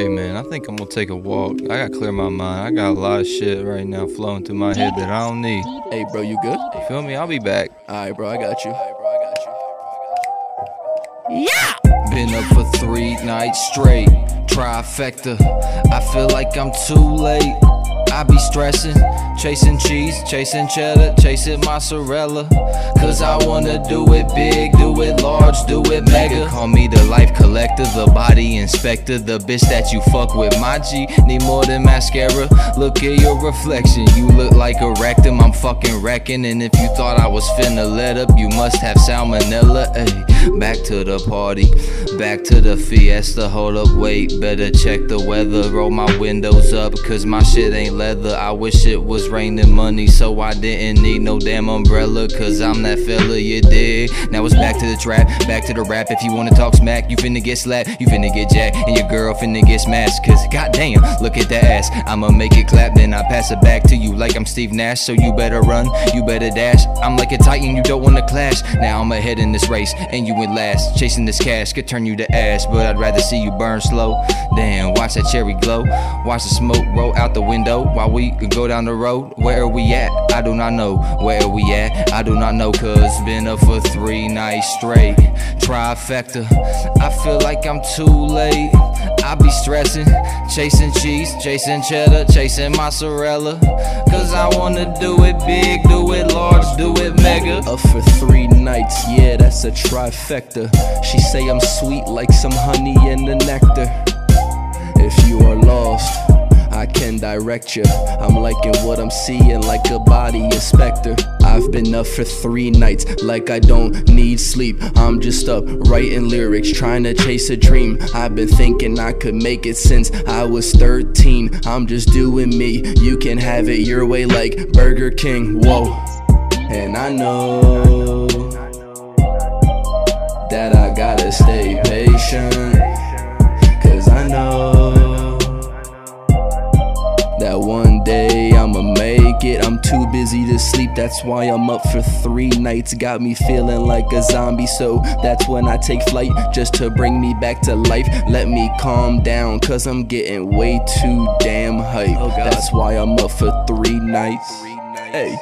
Hey man, I think I'm gonna take a walk. I gotta clear my mind. I got a lot of shit right now flowing through my head that I don't need. Hey, bro, you good? You feel me? I'll be back. Alright, bro, I got you. Yeah! Been up for three nights straight. Trifecta. I feel like I'm too late. I be stressing, chasing cheese, chasing cheddar, chasing mozzarella. Cause I wanna do it big, do it large, do it mega. Call me the life collector, the body inspector, the bitch that you fuck with. My G need more than mascara. Look at your reflection, you look like a rectum. I'm fucking wrecking, and if you thought I was finna let up, you must have salmonella. Ay, back to the party, back to the fiesta. Hold up, wait, better check the weather. Roll my windows up, cause my shit ain't leather. I wish it was raining money, so I didn't need no damn umbrella. Cause I'm that fella, you dig? Now it's back to the trap, back to the rap. If you wanna talk smack, you finna get slapped, you finna get jacked, and your girl finna get smashed. Cause goddamn, look at that ass. I'ma make it clap, then I pass it back to you like I'm Steve Nash. So you better run, you better dash. I'm like a titan, you don't wanna clash. Now I'm ahead in this race, and you in last. Chasing this cash could turn you to ash, but I'd rather see you burn slow. Damn, watch that cherry glow. Watch the smoke roll out the window while we go down the road. Where are we at? I do not know. Where we at? I do not know, cause been up for three nights straight. Trifecta. I feel like I'm too late. I be stressing, chasing cheese, chasing cheddar, chasing mozzarella. Cause I wanna do it big, do it large, do it mega. Up for three nights, yeah, that's a trifecta. She say I'm sweet like some honey and the nectar. If you are lost, I can direct you. I'm liking what I'm seeing like a body inspector. I've been up for three nights like I don't need sleep. I'm just up writing lyrics, trying to chase a dream. I've been thinking I could make it since I was 13. I'm just doing me. You can have it your way like Burger King. Whoa. And I know that I gotta stay patient. To sleep, that's why I'm up for three nights. Got me feeling like a zombie, so that's when I take flight just to bring me back to life. Let me calm down, cause I'm getting way too damn hype. Oh, that's why I'm up for three nights. Hey,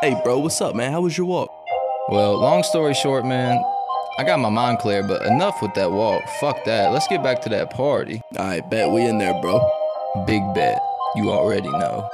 hey, bro, what's up, man? How was your walk? Well, long story short, man, I got my mind clear, but enough with that walk. Fuck that. Let's get back to that party. I bet we in there, bro. Big bet. You already know.